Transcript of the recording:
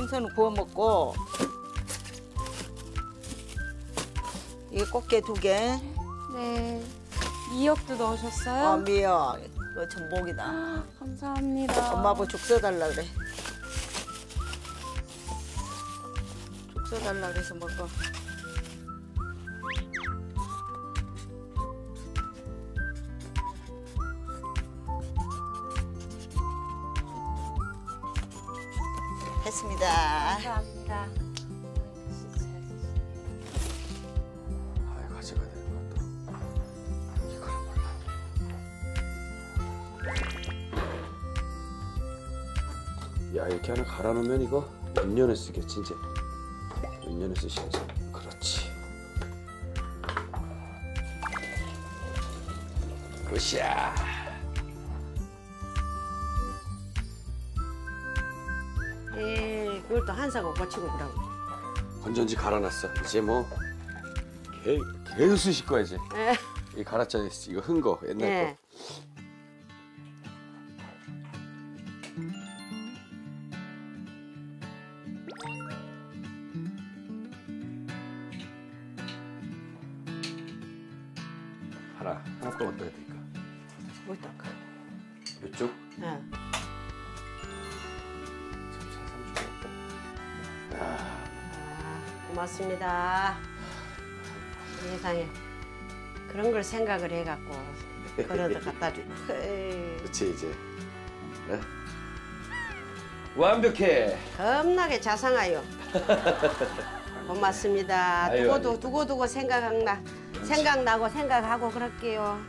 생선을 구워 먹고 이게 꽃게 두 개. 네. 미역도 넣으셨어요? 어 미역. 이거 전복이다. 아, 감사합니다. 엄마 아버 죽 써달라 그래. 죽 써달라 그래서 먹어. 했습니다. 감사합니다. 아, 가져가야 되는 것 같다. 이거는 몰라. 야, 이렇게 하나 갈아 놓으면 이거 몇 년을 쓰겠지, 이제. 몇 년을 쓰시겠지. 그렇지. good 그걸 또 한사고 고치고 그러고. 건전지 갈아놨어. 이제 뭐, 개, 계속 쓰실 거야, 이제. 에, 이 갈았잖아. 이거 흔 거, 옛날 예. 거. 하나, 하나 또 어디다 드릴까? 어떡하. 이쪽? 예. 고맙습니다. 세상에 그런 걸 생각을 해갖고 그러다 갖다 주. 그렇지 이제. 네? 완벽해. 겁나게 자상하요. 고맙습니다. 아유, 두고두 아유. 두고두고 생각나 생각나고 생각하고 그럴게요.